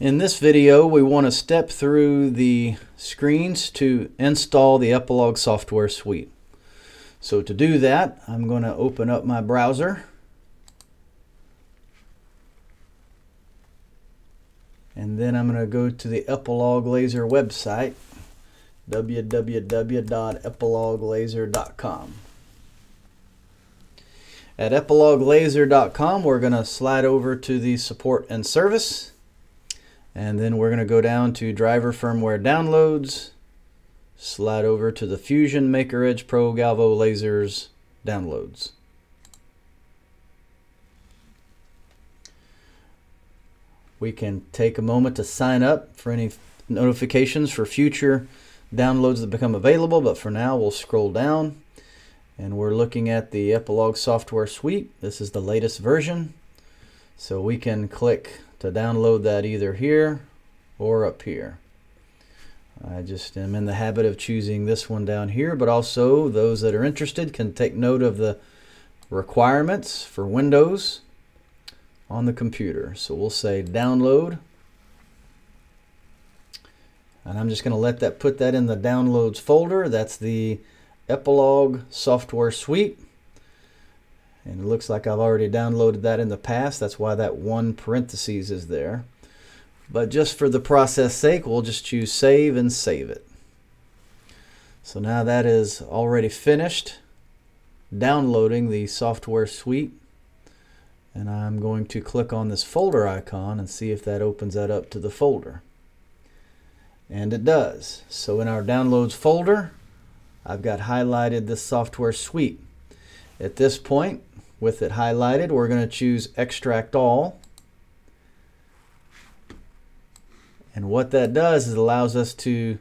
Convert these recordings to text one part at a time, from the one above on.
In this video, we want to step through the screens to install the Epilog software suite. So to do that, I'm going to open up my browser. And then I'm going to go to the Epilog Laser website, www.epiloglaser.com. At epiloglaser.com, we're going to slide over to the support and service. And then we're going to go down to driver firmware downloads, slide over to the Fusion Maker Edge Pro Galvo Lasers downloads. We can take a moment to sign up for any notifications for future downloads that become available, but for now we'll scroll down and we're looking at the Epilog software suite. This is the latest version. So we can click to download that either here or up here. I just am in the habit of choosing this one down here, but also those that are interested can take note of the requirements for Windows on the computer. So we'll say download. And I'm just going to let that put that in the downloads folder. That's the Epilog software suite. And it looks like I've already downloaded that in the past. That's why that one parentheses is there. But just for the process sake, we'll just choose save and save it. So now that is already finished downloading the software suite. And I'm going to click on this folder icon and see if that opens that up to the folder. And it does. So in our downloads folder, I've got highlighted the software suite. At this point, with it highlighted, we're going to choose Extract All. And what that does is allows us to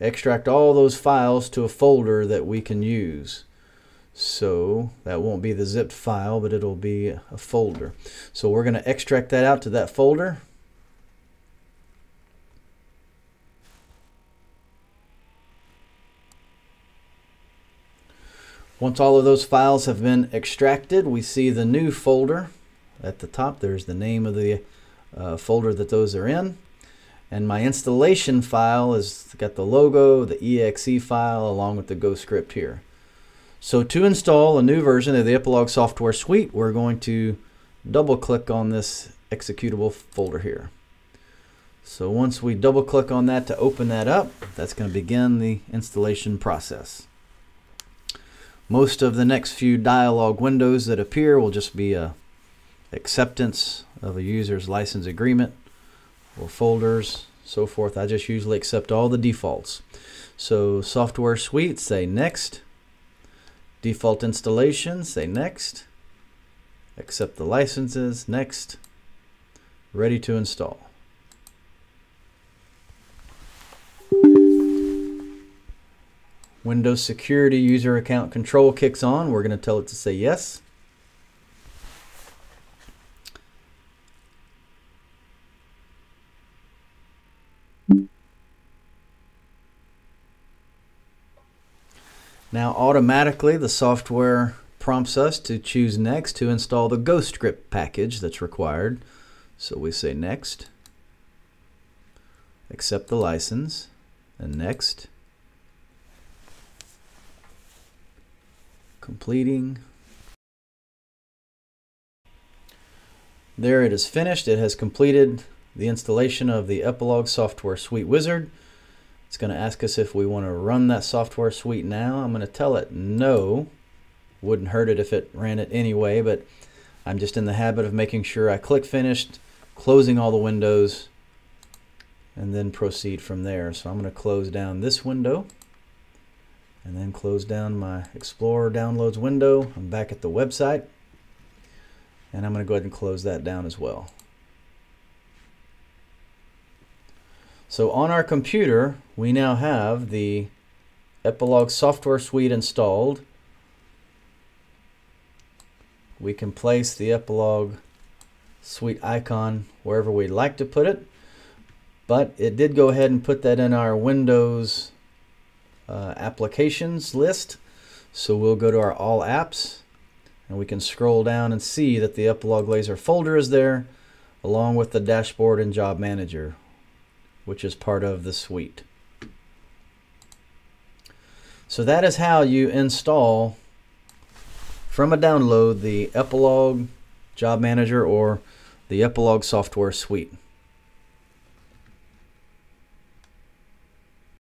extract all those files to a folder that we can use. So that won't be the zipped file, but it'll be a folder. So we're going to extract that out to that folder. Once all of those files have been extracted, we see the new folder at the top. There's the name of the uh, folder that those are in. And my installation file has got the logo, the exe file, along with the Ghostscript here. So to install a new version of the Epilog software suite, we're going to double click on this executable folder here. So once we double click on that to open that up, that's going to begin the installation process. Most of the next few dialog windows that appear will just be a acceptance of a user's license agreement or folders, so forth. I just usually accept all the defaults. So software suite, say next. Default installation, say next. Accept the licenses, next. Ready to install. Windows Security User Account Control kicks on. We're going to tell it to say yes. Now automatically the software prompts us to choose next to install the Ghostscript package that's required. So we say next, accept the license, and next. Completing. There it is finished. It has completed the installation of the Epilog software suite wizard. It's going to ask us if we want to run that software suite now. I'm going to tell it no. Wouldn't hurt it if it ran it anyway, but I'm just in the habit of making sure I click finished, closing all the windows, and then proceed from there. So I'm going to close down this window and then close down my Explorer downloads window. I'm back at the website and I'm going to go ahead and close that down as well. So on our computer, we now have the Epilog software suite installed. We can place the Epilog suite icon wherever we'd like to put it, but it did go ahead and put that in our Windows uh, applications list. So we'll go to our all apps and we can scroll down and see that the Epilog Laser folder is there along with the dashboard and job manager, which is part of the suite. So that is how you install from a download the Epilog Job Manager or the Epilog software suite.